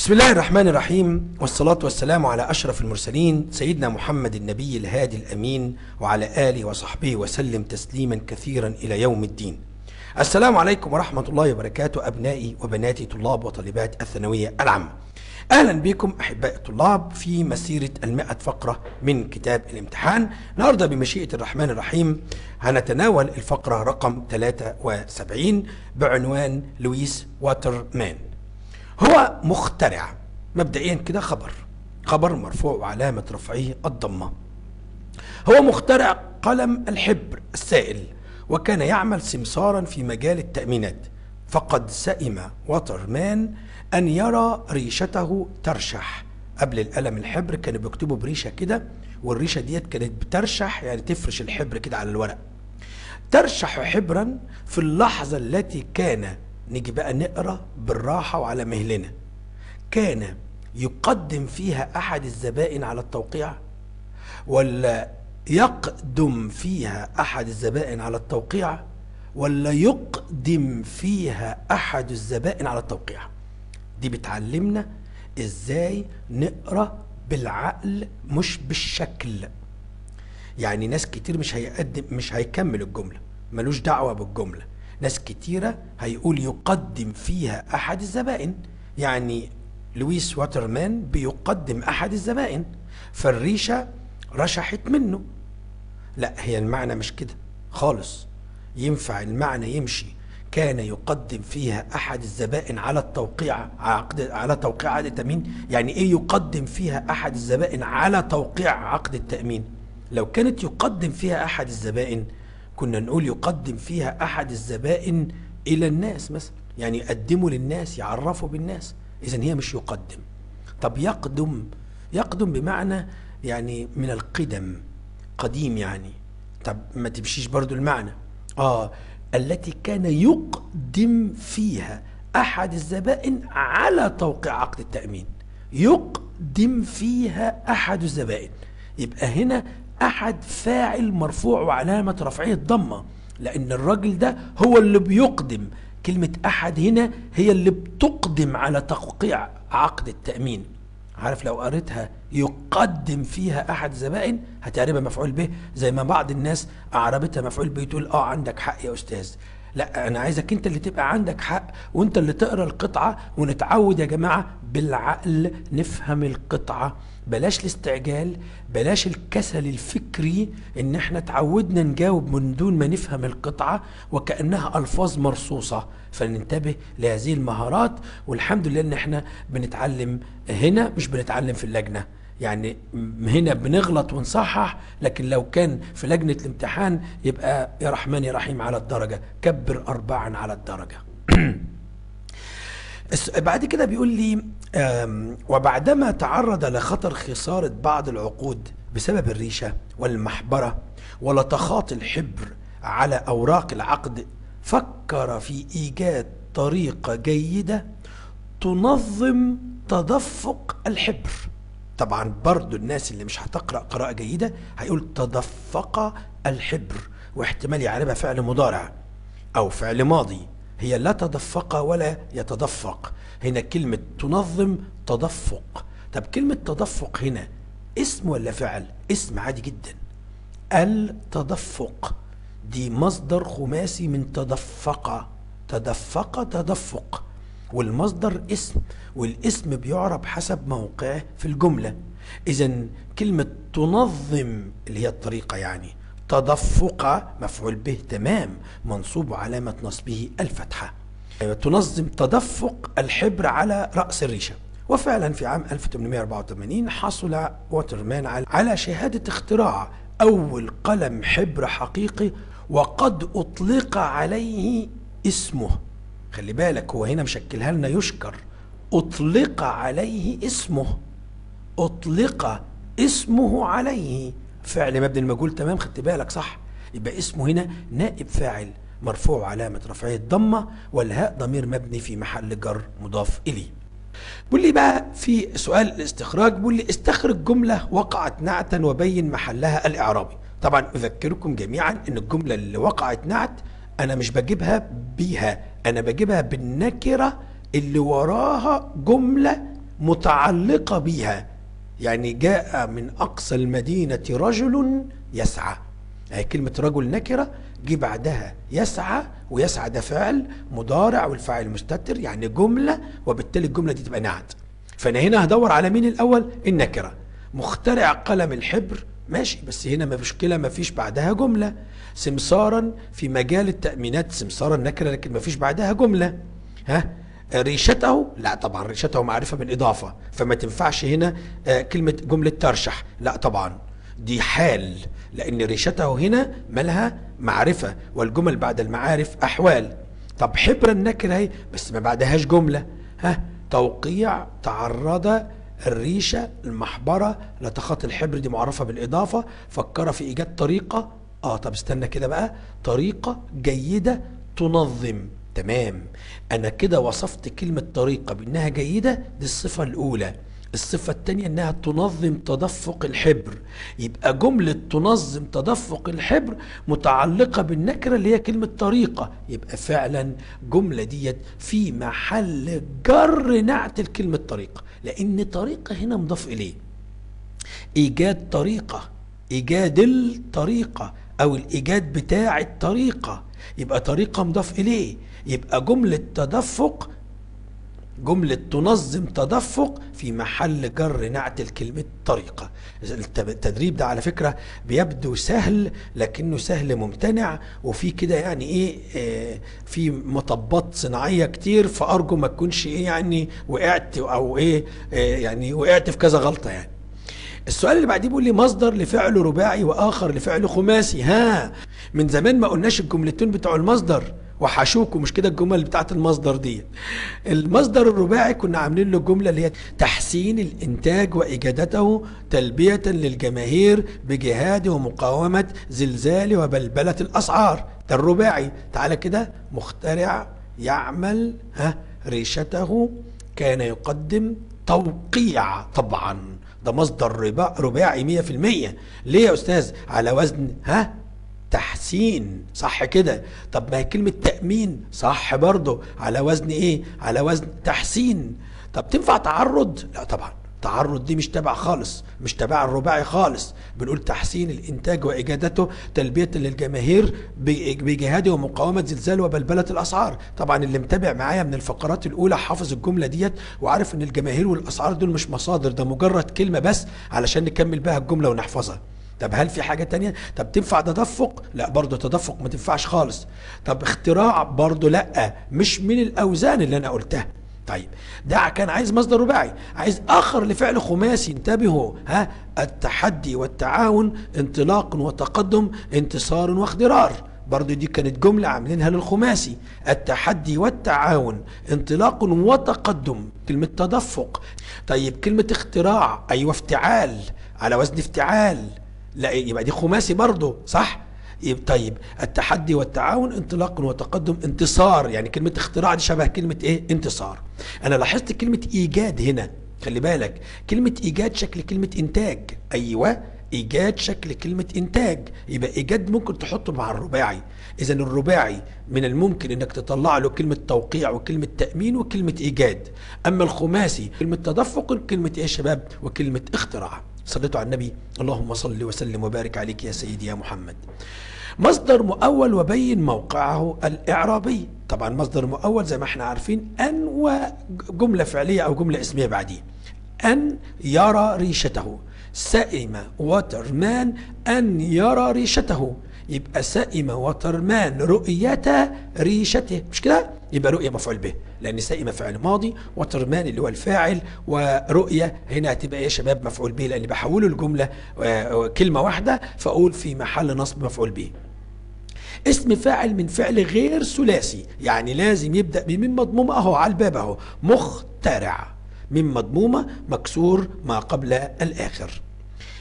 بسم الله الرحمن الرحيم والصلاة والسلام على أشرف المرسلين سيدنا محمد النبي الهادي الأمين وعلى آله وصحبه وسلم تسليما كثيرا إلى يوم الدين. السلام عليكم ورحمة الله وبركاته أبنائي وبناتي طلاب وطالبات الثانوية العامة. أهلا بكم أحباء الطلاب في مسيرة المئة فقرة من كتاب الامتحان. النهاردة بمشيئة الرحمن الرحيم هنتناول الفقرة رقم 73 بعنوان لويس واترمان. هو مخترع مبدئيا كده خبر خبر مرفوع وعلامة رفعه الضمة. هو مخترع قلم الحبر السائل وكان يعمل سمسارا في مجال التأمينات. فقد سئم واترمان أن يرى ريشته ترشح. قبل القلم الحبر كانوا بيكتبوا بريشة كده والريشة ديت كانت بترشح يعني تفرش الحبر كده على الورق. ترشح حبرا في اللحظة التي كان نيجي بقى نقرا بالراحة وعلى مهلنا. كان يقدم فيها أحد الزبائن على التوقيع؟ ولا يقدم فيها أحد الزبائن على التوقيع؟ ولا يقدم فيها أحد الزبائن على التوقيع؟ دي بتعلمنا إزاي نقرا بالعقل مش بالشكل. يعني ناس كتير مش هيقدم مش هيكمل الجملة ملوش دعوة بالجملة. ناس كتيرة هيقول يقدم فيها أحد الزبائن. يعني لويس واترمان بيقدم أحد الزبائن. فالريشه رشحت منه. لا هي المعنى مش كده خالص. ينفع المعنى يمشي. كان يقدم فيها أحد الزبائن على التوقيع عقد على توقيع عقد التأمين. يعني إيه يقدم فيها أحد الزبائن على توقيع عقد التأمين؟ لو كانت يقدم فيها أحد الزبائن كنا نقول يقدم فيها أحد الزبائن إلى الناس مثلا. يعني يقدموا للناس يعرفوا بالناس. اذا هي مش يقدم. طب يقدم يقدم بمعنى يعني من القدم قديم يعني. طب ما تمشيش برضو المعنى. آه التي كان يقدم فيها أحد الزبائن على توقيع عقد التأمين. يقدم فيها أحد الزبائن. يبقى هنا أحد فاعل مرفوع وعلامة رفعه الضمة لأن الراجل ده هو اللي بيقدم. كلمة أحد هنا هي اللي بتقدم على توقيع عقد التأمين. عارف لو قريتها يقدم فيها أحد زبائن هتعربها مفعول به زي ما بعض الناس أعربتها مفعول به تقول آه عندك حق يا أستاذ. لا أنا عايزك أنت اللي تبقى عندك حق وأنت اللي تقرأ القطعة ونتعود يا جماعة بالعقل نفهم القطعة. بلاش الاستعجال بلاش الكسل الفكري إن إحنا تعودنا نجاوب من دون ما نفهم القطعة وكأنها ألفاظ مرصوصة. فننتبه لهذه المهارات والحمد لله إن إحنا بنتعلم هنا مش بنتعلم في اللجنة. يعني هنا بنغلط ونصحح لكن لو كان في لجنة الامتحان يبقى يا رحمن يا رحيم على الدرجة. كبر أربعا على الدرجة. بعد كده بيقول لي وبعدما تعرض لخطر خسارة بعض العقود بسبب الريشة والمحبرة ولطخات الحبر على أوراق العقد فكر في إيجاد طريقة جيدة تنظم تدفق الحبر. طبعا برضو الناس اللي مش هتقرأ قراءة جيدة هيقول تدفق الحبر واحتمال يعربها فعل مضارع أو فعل ماضي. هي لا تدفق ولا يتدفق. هنا كلمة تنظم تدفق. طب كلمة تدفق هنا اسم ولا فعل؟ اسم عادي جدا. التدفق. دي مصدر خماسي من تدفق. تدفق تدفق. والمصدر اسم. والاسم بيعرب حسب موقعه في الجملة. إذا كلمة تنظم اللي هي الطريقة يعني تدفق مفعول به تمام. منصوب علامة نصبه الفتحة. تنظم تدفق الحبر على رأس الريشة. وفعلا في عام 1884 حصل واترمان على شهادة اختراع أول قلم حبر حقيقي وقد أطلق عليه اسمه. خلي بالك هو هنا مشكلها لنا يشكر. أطلق عليه اسمه. أطلق اسمه عليه. فعل مبني المجهول تمام خدت بالك صح. يبقى اسمه هنا نائب فاعل مرفوع علامة رفعه الضمة والهاء ضمير مبني في محل جر مضاف إليه. بيقول لي بقى في سؤال الاستخراج بيقول لي استخرج جملة وقعت نعتا وبين محلها الإعرابي. طبعا أذكركم جميعا أن الجملة اللي وقعت نعت أنا مش بجيبها بيها أنا بجيبها بالنكرة اللي وراها جملة متعلقة بها يعني جاء من أقصى المدينة رجل يسعى. هي كلمة رجل نكرة جه بعدها يسعى ويسعى ده فعل مضارع والفاعل مستتر يعني جملة وبالتالي الجملة دي تبقى نعت. فأنا هنا هدور على مين الأول؟ النكرة. مخترع قلم الحبر ماشي بس هنا ما مشكلة ما فيش بعدها جملة. سمسارا في مجال التأمينات سمسارا نكرة لكن ما فيش بعدها جملة. ها؟ ريشته؟ لا طبعا ريشته معرفة بالإضافة فما تنفعش هنا آه، كلمة جملة ترشح. لا طبعا. دي حال لأن ريشته هنا مالها معرفة والجمل بعد المعارف أحوال. طب حبر النكرة أهي بس ما بعدهاش جملة. ها توقيع تعرض الريشة المحبرة لتخط الحبر دي معرفة بالإضافة. فكر في إيجاد طريقة. آه طب استنى كده بقى. طريقة جيدة تنظم. تمام. أنا كده وصفت كلمة طريقة بأنها جيدة دي الصفة الأولى. الصفة الثانية إنها تنظم تدفق الحبر. يبقى جملة تنظم تدفق الحبر متعلقة بالنكرة اللي هي كلمة طريقة. يبقى فعلا جملة ديت في محل جر نعت الكلمة طريقة. لأن طريقة هنا مضاف إليه. إيجاد طريقة إيجاد الطريقة أو الإيجاد بتاع الطريقة. يبقى طريقة مضاف إليه. يبقى جملة تدفق جملة تنظم تدفق في محل جر نعت الكلمة طريقة. التدريب ده على فكرة بيبدو سهل لكنه سهل ممتنع وفي كده يعني إيه آه في مطبات صناعية كتير فأرجو ما تكونش إيه يعني وقعت أو إيه آه يعني وقعت في كذا غلطة يعني. السؤال اللي بعديه بيقول لي مصدر لفعل رباعي وآخر لفعل خماسي. ها من زمان ما قلناش الجملتين بتوع المصدر. وحشوكوا مش كده الجمل بتاعت المصدر دي؟ المصدر الرباعي كنا عاملين له جملة اللي هي تحسين الإنتاج وإجادته تلبية للجماهير بجهاد ومقاومة زلزال وبلبلة الأسعار. ده الرباعي. تعالى كده مخترع يعمل ها ريشته كان يقدم توقيع. طبعا ده مصدر رباعي 100% ليه يا أستاذ؟ على وزن ها؟ تحسين صح كده؟ طب ما هي كلمة تأمين صح برضه. على وزن إيه؟ على وزن تحسين. طب تنفع تعرض؟ لا طبعا. تعرض دي مش تبع خالص مش تبع الرباعي خالص. بنقول تحسين الإنتاج واجادته تلبية للجماهير بجهاده ومقاومة زلزال وبلبلة الأسعار. طبعا اللي متابع معايا من الفقرات الأولى حافظ الجملة ديت وعارف إن الجماهير والأسعار دول مش مصادر ده مجرد كلمة بس علشان نكمل بها الجملة ونحفظها. طب هل في حاجة تانية؟ طب تنفع تدفق؟ لا برضه تدفق ما تنفعش خالص. طب اختراع برضه لا مش من الأوزان اللي أنا قلتها. طيب ده كان عايز مصدر رباعي عايز آخر لفعل خماسي. انتبهوا ها التحدي والتعاون انطلاق وتقدم انتصار واخضرار برضو دي كانت جملة عاملينها للخماسي. التحدي والتعاون انطلاق وتقدم. كلمة تدفق. طيب كلمة اختراع أيوة افتعال على وزن افتعال. لا يبقى دي خماسي برضه صح؟ طيب التحدي والتعاون انطلاق وتقدم انتصار يعني كلمة اختراع دي شبه كلمة إيه؟ انتصار. أنا لاحظت كلمة إيجاد هنا خلي بالك. كلمة إيجاد شكل كلمة إنتاج. أيوه إيجاد شكل كلمة إنتاج. يبقى إيجاد ممكن تحطه مع الرباعي. إذا الرباعي من الممكن إنك تطلع له كلمة توقيع وكلمة تأمين وكلمة إيجاد. أما الخماسي كلمة تدفق وكلمة إيه يا شباب؟ وكلمة اختراع. صليتوا على النبي اللهم صل وسلم وبارك عليك يا سيدي يا محمد. مصدر مؤول وبين موقعه الإعرابي. طبعا مصدر مؤول زي ما إحنا عارفين أن وجملة فعلية أو جملة اسمية بعديه. أن يرى ريشته. سئم وترمان أن يرى ريشته. يبقى سئم وترمان رؤية ريشته. مش كده؟ يبقى رؤية مفعول به لأن سئم فعل ماضي وترمان اللي هو الفاعل ورؤية هنا هتبقى إيه يا شباب مفعول به لأن بحوله الجملة كلمة واحدة فأقول في محل نصب مفعول به. اسم فاعل من فعل غير ثلاثي يعني لازم يبدأ بمن مضمومة أهو على الباب أهو مخترع. من مضمومة مكسور ما قبل الآخر.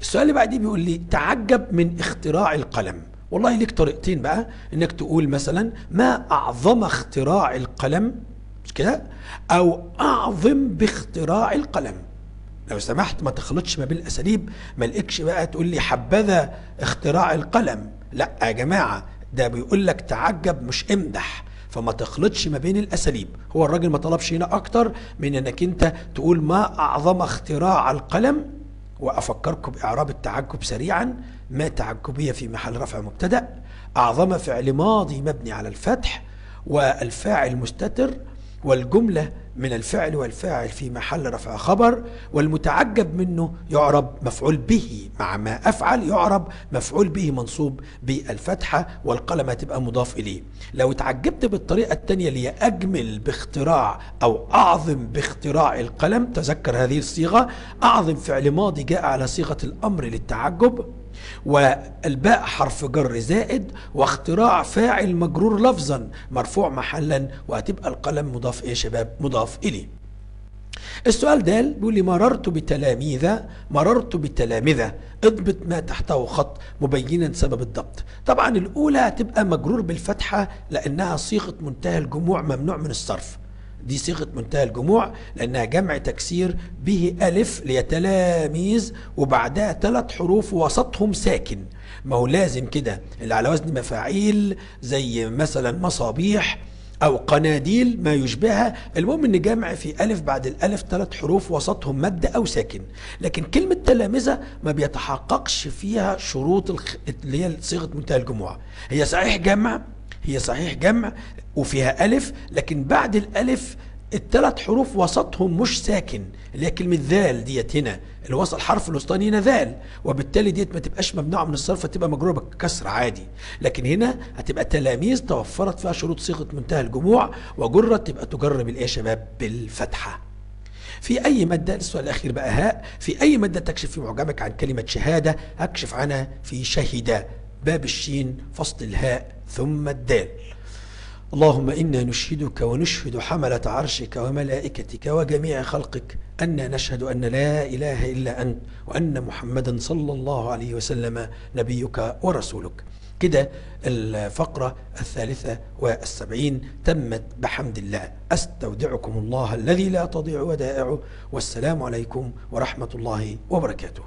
السؤال اللي بعديه بيقول لي تعجب من اختراع القلم. والله ليك طريقتين بقى. إنك تقول مثلا ما أعظم اختراع القلم مش كده؟ أو أعظم باختراع القلم. لو سمحت ما تخلطش ما بين الأساليب ما لقيتش بقى تقول لي حبذا اختراع القلم. لا يا جماعة ده بيقول لك تعجب مش امدح. فما تخلطش ما بين الأساليب. هو الراجل ما طلبش هنا أكتر من إنك أنت تقول ما أعظم اختراع القلم. وأفكركم بإعراب التعجب سريعا ما تعجبية في محل رفع مبتدأ. أعظم فعل ماضي مبني على الفتح والفاعل مستتر والجملة من الفعل والفاعل في محل رفع خبر والمتعجب منه يعرب مفعول به مع ما أفعل يعرب مفعول به منصوب بالفتحة والقلم هتبقى مضاف إليه. لو تعجبت بالطريقة الثانية اللي أجمل باختراع أو أعظم باختراع القلم تذكر هذه الصيغة أعظم فعل ماضي جاء على صيغة الأمر للتعجب. والباء حرف جر زائد واختراع فاعل مجرور لفظا مرفوع محلا وهتبقى القلم مضاف إيه شباب؟ مضاف إليه. السؤال ده بيقول لي مررت بتلاميذ مررت بتلامذة اضبط ما تحته خط مبينا سبب الضبط. طبعا الأولى هتبقى مجرور بالفتحة لأنها صيغة منتهى الجموع ممنوع من الصرف. دي صيغة منتهى الجموع لأنها جمع تكسير به ألف ليتلاميذ وبعدها ثلاث حروف وسطهم ساكن. ما هو لازم كده اللي على وزن مفاعيل زي مثلا مصابيح أو قناديل ما يشبهها المهم إن جمع في ألف بعد الألف ثلاث حروف وسطهم مد أو ساكن. لكن كلمة تلامذة ما بيتحققش فيها شروط. اللي هي صيغة منتهى الجموع. هي صحيح جمع؟ هي صحيح جمع وفيها ألف لكن بعد الألف الثلاث حروف وسطهم مش ساكن اللي هي كلمة ذال ديت هنا اللي وصل الحرف الوسطاني هنا ذال وبالتالي ديت ما تبقاش ممنوعة من الصرف تبقى مجرورة بالكسر عادي. لكن هنا هتبقى تلاميذ توفرت فيها شروط صيغة منتهى الجموع وجرت تبقى تجر بالايه يا شباب؟ بالفتحة. في أي مادة؟ السؤال الأخير بقى هاء. في أي مادة تكشف في معجمك عن كلمة شهادة؟ أكشف عنها في شهد باب الشين فصل الهاء ثم الدال. اللهم إنا نشهدك ونشهد حملة عرشك وملائكتك وجميع خلقك أن نشهد أن لا إله إلا أنت وأن محمدا صلى الله عليه وسلم نبيك ورسولك. كده الفقرة الثالثة والسبعين تمت بحمد الله. أستودعكم الله الذي لا تضيع ودائعه. والسلام عليكم ورحمة الله وبركاته.